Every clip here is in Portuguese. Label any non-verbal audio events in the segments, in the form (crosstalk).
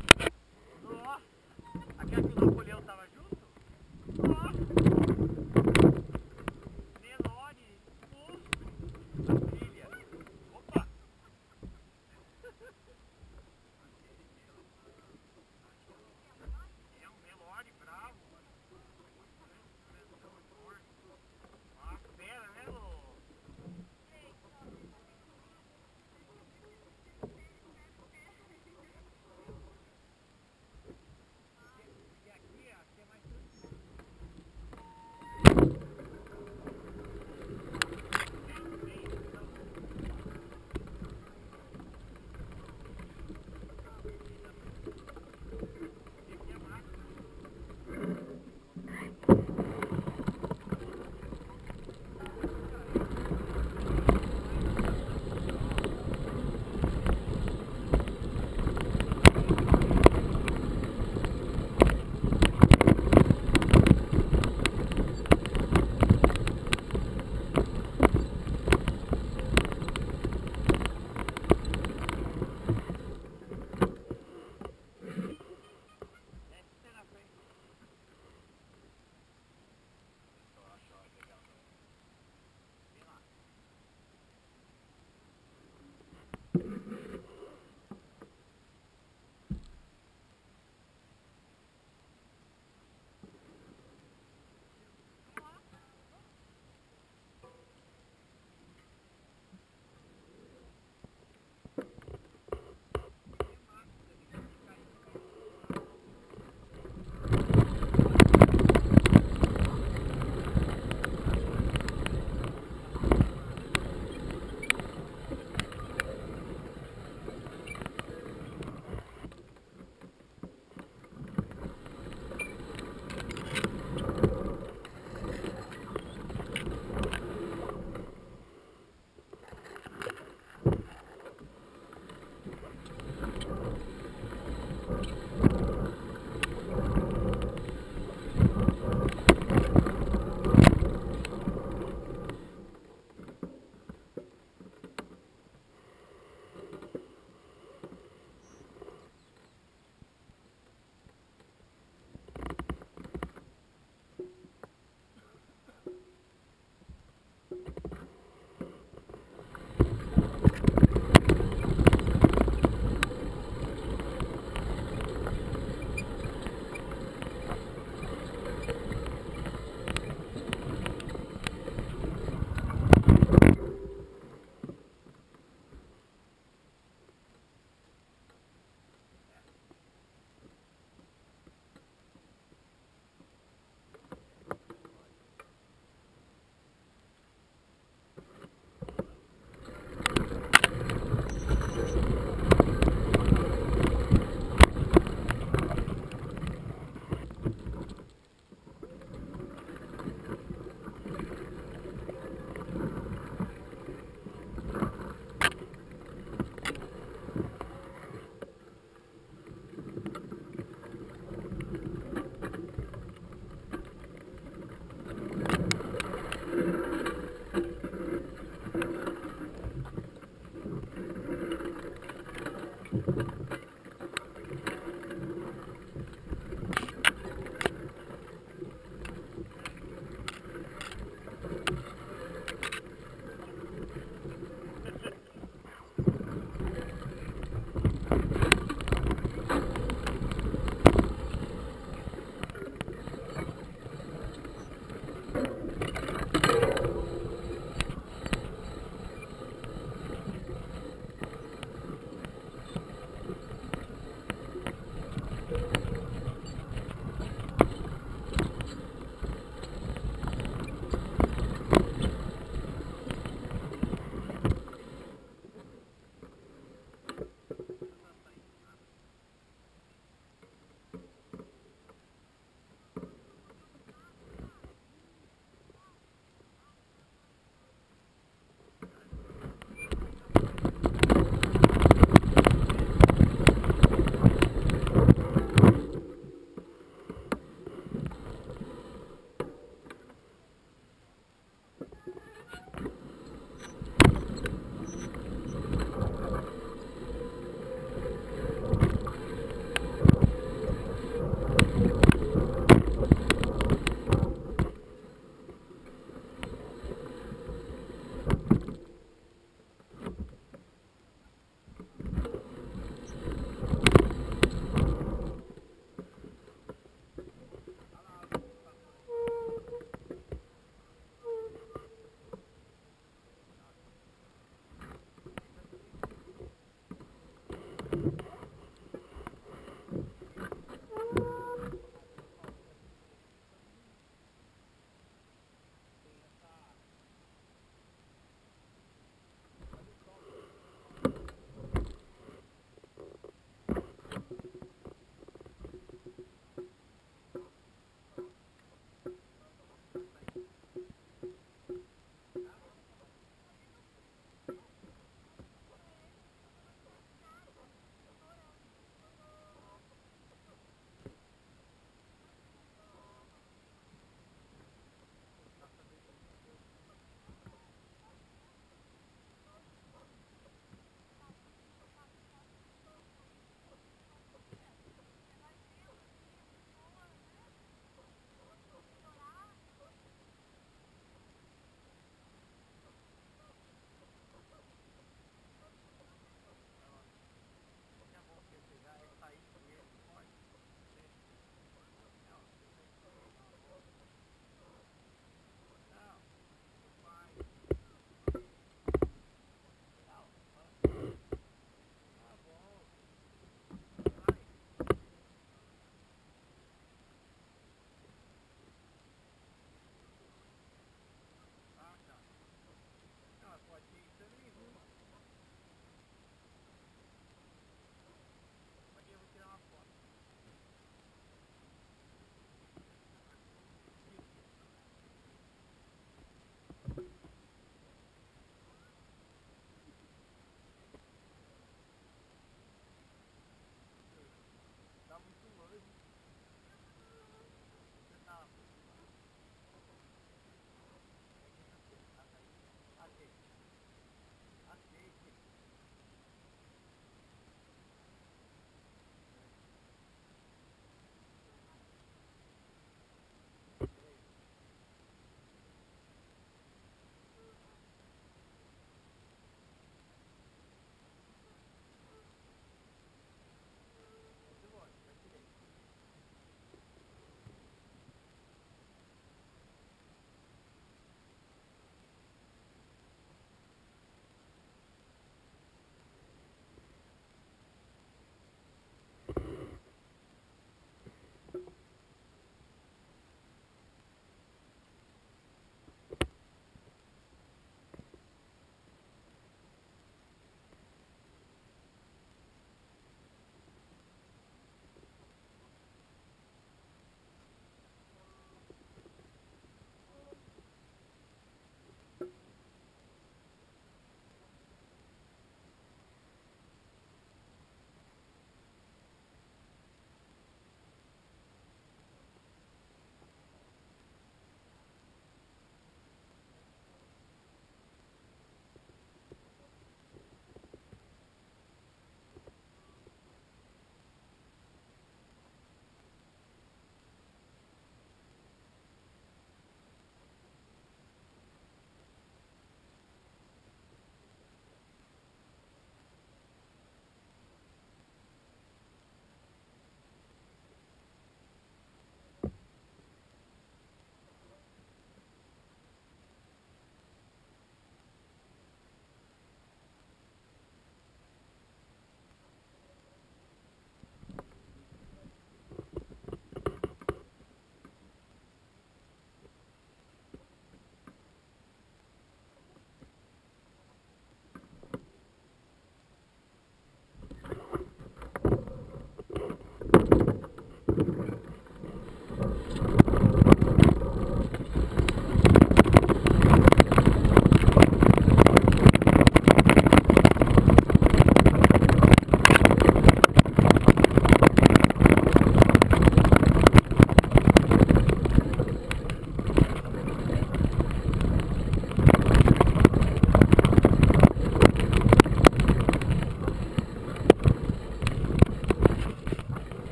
Ó, aquela que o Napoleão tava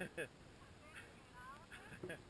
Yeah. (laughs)